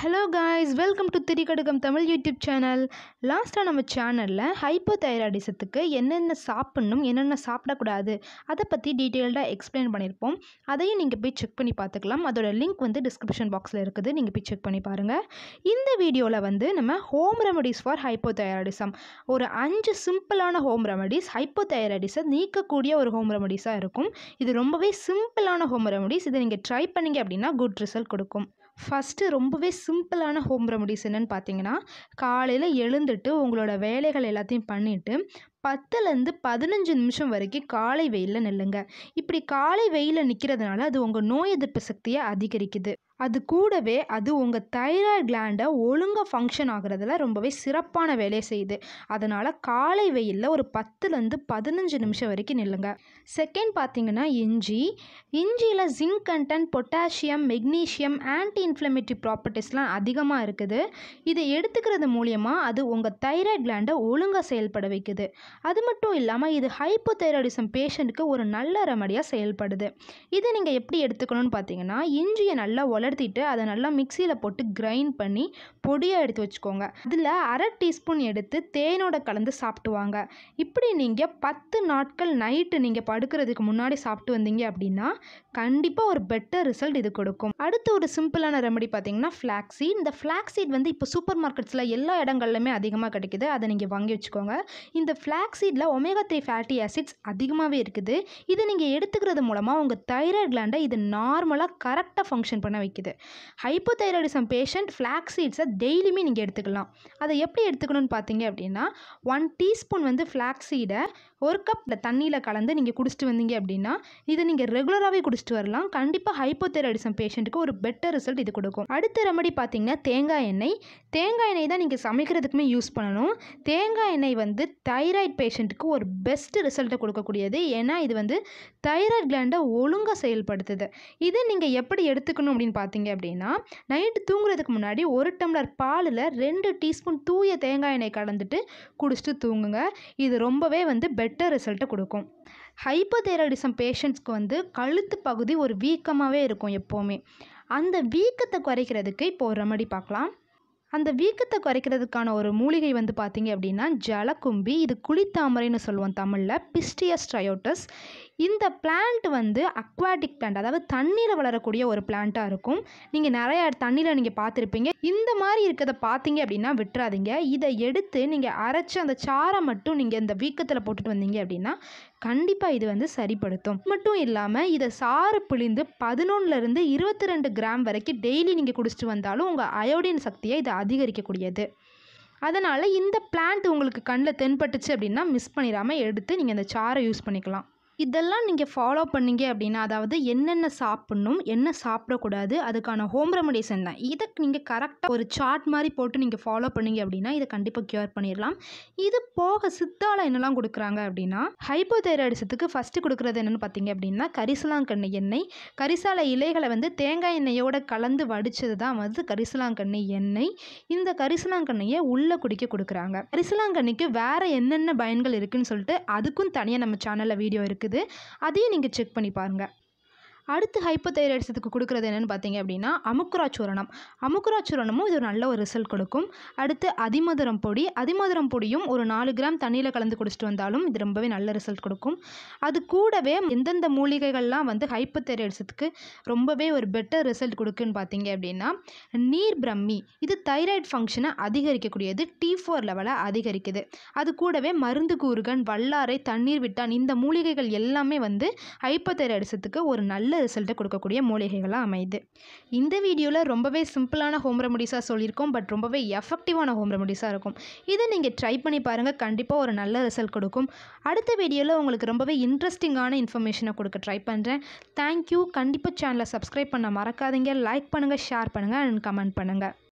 Hello guys welcome to Thirikadugam Tamil YouTube channel லாஸ்ட்டாக நம்ம சேனலில் ஹைப்போ தைராய்டிசத்துக்கு என்னென்ன சாப்பிட்ணும் என்னென்ன சாப்பிடக்கூடாது அதை பற்றி டீட்டெயில்டாக எக்ஸ்பிளைன் பண்ணியிருப்போம் அதையும் நீங்கள் போய் செக் பண்ணி பார்த்துக்கலாம். அதோட லிங்க் வந்து டிஸ்கிரிப்ஷன் பாக்ஸில் இருக்குது. நீங்கள் போய் செக் பண்ணி பாருங்கள் இந்த வீடியோவில் வந்து நம்ம home remedies for hypothyroidism ஒரு அஞ்சு சிம்பிளான ஹோம் ரெமடிஸ் ஹைப்போ தைராய்டிஸை நீக்கக்கூடிய ஒரு ஹோம் ரெமடிஸாக இருக்கும். இது ரொம்பவே சிம்பிளான ஹோம் ரெமடிஸ் இதை நீங்கள் ட்ரை பண்ணீங்க அப்படின்னா குட் ரிசல்ட் கொடுக்கும். ஃபஸ்ட்டு ரொம்பவே சிம்பிளான ஹோம் ரெமடிஸ் என்னென்னு பார்த்தீங்கன்னா காலையில் எழுந்துட்டு உங்களோட வேலைகள் எல்லாத்தையும் பண்ணிவிட்டு பத்துலேருந்து பதினஞ்சு நிமிஷம் வரைக்கும் காலை வெயிலில் நில்லுங்க. இப்படி காலை வெயிலில் நிற்கிறதுனால அது உங்கள் நோய் எதிர்ப்பு சக்தியை அதிகரிக்குது. அது கூடவே அது உங்கள் தைராய்டு கிளாண்டை ஒழுங்காக ஃபங்க்ஷன் ஆகுறதுல ரொம்பவே சிறப்பான வேலையை செய்யுது. அதனால் காலை வெயிலில் ஒரு பத்துலேருந்து பதினஞ்சு நிமிஷம் வரைக்கும் நில்லுங்க. செகண்ட் பார்த்தீங்கன்னா இஞ்சி. இஞ்சியில் zinc content potassium magnesium anti inflammatory ப்ராப்பர்ட்டிஸ்லாம் அதிகமாக இருக்குது. இதை எடுத்துக்கிறது மூலியமாக அது உங்கள் தைராய்டு கிளாண்டை ஒழுங்காக செயல்பட வைக்குது. அது மட்டும் இல்லாமல் இது ஹைப்போதைராய்டிசம் பேஷண்ட்டுக்கு ஒரு நல்ல ரெமடியாக செயல்படுது. இதை நீங்கள் எப்படி எடுத்துக்கணும்னு பார்த்தீங்கன்னா இஞ்சியை நல்லா வளர்த்திட்டு அதை நல்லா மிக்சியில் போட்டு கிரைண்ட் பண்ணி பொடியாக எடுத்து வச்சுக்கோங்க. அதில் அரை டீஸ்பூன் எடுத்து தேனோட கலந்து சாப்பிட்டுவாங்க இப்படி நீங்கள் பத்து நாட்கள் நைட்டு நீங்கள் படுக்கிறதுக்கு முன்னாடி சாப்பிட்டு வந்தீங்க அப்படின்னா கண்டிப்பாக ஒரு பெட்டர் ரிசல்ட் இது கொடுக்கும். அடுத்து ஒரு சிம்பிளான ரெமடி பார்த்தீங்கன்னா ஃப்ளாக்ஸீட் இந்த ஃப்ளாக்ஸீட் வந்து இப்போ சூப்பர் மார்க்கெட்ஸில் எல்லா இடங்கள்லையுமே அதிகமாக கிடைக்குது. அதை நீங்கள் வாங்கி வச்சுக்கோங்க. இந்த ஃப்ளாக் ஃப்ளாக்ஸீடில் ஒமேகா த்ரீ ஃபேட்டி ஆசிட்ஸ் அதிகமாகவே இருக்குது. இதை நீங்கள் எடுத்துக்கிறது மூலமாக உங்கள் தைராய்டு கிளாண்டை இது நார்மலாக கரெக்டாக ஃபங்க்ஷன் பண்ண வைக்குது. ஹைப்போ தைராய்டிசம் பேஷண்ட் ஃப்ளாக்ஸீட்ஸை டெய்லியுமே நீங்கள் எடுத்துக்கலாம். அதை எப்படி எடுத்துக்கணும்னு பார்த்தீங்க அப்படின்னா ஒன் டீஸ்பூன் வந்து ஃப்ளாக்ஸீடை ஒரு கப் தண்ணியில் கலந்து நீங்கள் குடிச்சிட்டு வந்தீங்க அப்படின்னா இதை நீங்கள் ரெகுலராகவே குடிச்சிட்டு வரலாம். கண்டிப்பாக ஹைப்போ தைராய்டிசம் பேஷண்ட்டுக்கு ஒரு பெட்டர் ரிசல்ட் இது கொடுக்கும். அடுத்த ரெமடி பார்த்தீங்கன்னா தேங்காய் எண்ணெய். தேங்காய் எண்ணெய் தான் நீங்கள் சமைக்கிறதுக்குமே யூஸ் பண்ணணும். தேங்காய் எண்ணெய் வந்து தைராய்டு பேஷண்ட்டுக்கு ஒரு பெஸ்ட் ரிசல்ட்டை கொடுக்கக்கூடியது. ஏன்னா இது வந்து தைராய்டு கிளாண்டை ஒழுங்காக செயல்படுத்துது. இதை நீங்கள் எப்படி எடுத்துக்கணும் அப்படின்னு பார்த்தீங்க அப்படின்னா நைட்டு தூங்குறதுக்கு முன்னாடி ஒரு டம்ளர் பாலில் ரெண்டு டீஸ்பூன் தூய தேங்காய் எண்ணெய் கலந்துட்டு குடிச்சிட்டு தூங்குங்க. இது ரொம்பவே வந்து பெட்டர் ரிசல்ட்டை கொடுக்கும். ஹைப்போதைராய்டிசம் பேஷண்ட்ஸ்க்கு வந்து கழுத்து பகுதி ஒரு வீக்கமாகவே இருக்கும் எப்போவுமே. அந்த வீக்கத்தை குறைக்கிறதுக்கு இப்போ ஒரு ரெமடி பார்க்கலாம். அந்த வீக்கத்தை குறைக்கிறதுக்கான ஒரு மூலிகை வந்து பார்த்தீங்க அப்படின்னா ஜலக்கும்பி. இது குளித்தாமரைன்னு சொல்லுவோம் தமிழில். பிஸ்டியஸ் ட்ரையோட்டஸ். இந்த பிளான்ட் வந்து அக்வாட்டிக் பிளான்ட் அதாவது தண்ணியில் வளரக்கூடிய ஒரு பிளான்ட்டாக இருக்கும். நீங்கள் நிறையா தண்ணியில் நீங்கள் பார்த்துருப்பீங்க. இந்த மாதிரி இருக்கிறத பார்த்தீங்க அப்படின்னா விட்டுறாதீங்க. இதை எடுத்து நீங்கள் அரைச்சி அந்த சாரை மட்டும் நீங்கள் இந்த வீக்கத்தில் போட்டுட்டு வந்தீங்க அப்படின்னா கண்டிப்பாக இது வந்து சரிப்படுத்தும். மட்டும் இல்லாமல் இதை சாறு பிழிந்து பதினொன்றுலேருந்து இருபத்தி ரெண்டு கிராம் வரைக்கும் டெய்லி நீங்கள் குடிச்சிட்டு வந்தாலும் உங்கள் அயோடின் சக்தியை இது அதிகரிக்கக்கூடியது. அதனால் இந்த பிளான்ட் உங்களுக்கு கண்ணில் தென்பட்டுச்சு அப்படின்னா மிஸ் பண்ணிடாமல் எடுத்து நீங்கள் இந்த சாரை யூஸ் பண்ணிக்கலாம். இதெல்லாம் நீங்கள் ஃபாலோ பண்ணீங்க அப்படின்னா அதாவது என்னென்ன சாப்பிட்ணும் என்ன சாப்பிடக்கூடாது அதுக்கான ஹோம் ரெமடிஸ் என்ன? இதை நீங்கள் கரெக்டாக ஒரு சார்ட் மாதிரி போட்டு நீங்கள் ஃபாலோ பண்ணீங்க அப்படின்னா இதை கண்டிப்பாக க்யூர் பண்ணிடலாம். இது போக சித்தால என்னெல்லாம் கொடுக்குறாங்க அப்படின்னா ஹைப்போதைராய்டிசத்துக்கு ஃபஸ்ட்டு கொடுக்குறது என்னென்னு பார்த்தீங்க அப்படின்னா கரிசலாங்கண்ணி எண்ணெய். கரிசால இலைகளை வந்து தேங்காய் எண்ணெயோட கலந்து வடித்தது தான் வந்து கரிசலாங்கண்ணி எண்ணெய். இந்த கரிசலாங்கண்ணியை உள்ளே குடிக்க கொடுக்குறாங்க. கரிசலாங்கண்ணிக்கு வேறு என்னென்ன பயன்கள் இருக்குதுன்னு சொல்லிட்டு அதுக்கும் தனியாக நம்ம சேனலில் வீடியோ இருக்குது இருக்குது. அதையும் நீங்கள் செக் பண்ணி பாருங்கள் அடுத்து ஹைப்போதைராய்டிசத்துக்கு கொடுக்குறது என்னென்னு பார்த்தீங்க அப்படின்னா அமுக்குரா சூரணம் சூரணமும் இது ஒரு நல்ல ஒரு ரிசல்ட் கொடுக்கும். அடுத்து அதிமதுரம் பொடி. அதிமதுரம் பொடியும் ஒரு நாலு கிராம் தண்ணியில் கலந்து குடிச்சிட்டு வந்தாலும் இது ரொம்பவே நல்ல ரிசல்ட் கொடுக்கும். அது கூடவே எந்தெந்த மூலிகைகள்லாம் வந்து ஹைப்போதைராய்டிசத்துக்கு ரொம்பவே ஒரு பெட்டர் ரிசல்ட் கொடுக்குன்னு பார்த்தீங்க அப்படின்னா நீர் பிரம்மி இது தைராய்டு ஃபங்க்ஷனை அதிகரிக்கக்கூடியது. டி ஃபோர் லெவலை அதிகரிக்குது. அது கூடவே மருந்து கூறுகன் வல்லாரை தண்ணீர் விட்டான் இந்த மூலிகைகள் எல்லாமே வந்து ஹைப்போதைராய்டிசத்துக்கு ஒரு நல்ல நல்ல ரிசல்ட்டை கொடுக்கக்கூடிய மூலிகைகளாக அமையுது. இந்த வீடியோவில் ரொம்பவே சிம்பிளான ஹோம் ரெமடிஸாக சொல்லியிருக்கோம் பட் ரொம்பவே எஃபெக்டிவான ஹோம் ரெமடிஸாக இருக்கும். இதை நீங்கள் ட்ரை பண்ணி பாருங்கள் கண்டிப்பாக ஒரு நல்ல ரிசல்ட் கொடுக்கும். அடுத்த வீடியோவில் உங்களுக்கு ரொம்பவே இன்ட்ரெஸ்டிங்கான இன்ஃபர்மேஷனை கொடுக்க ட்ரை பண்ணுறேன் தேங்க்யூ கண்டிப்பாக சேனலை சப்ஸ்கிரைப் பண்ண மறக்காதீங்க. லைக் பண்ணுங்கள் ஷேர் பண்ணுங்கள் அண்ட் கமெண்ட் பண்ணுங்கள்